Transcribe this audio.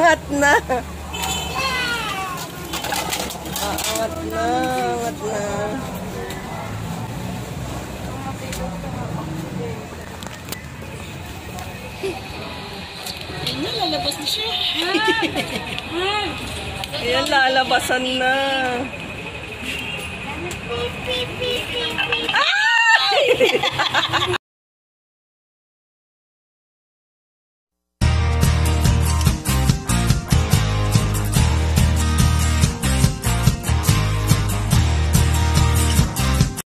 Angat na. Ah, angat na, angat na. Ayun na, lalabas na siya. Ayan, lalabasan na. Beep, beep, beep.